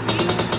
love you.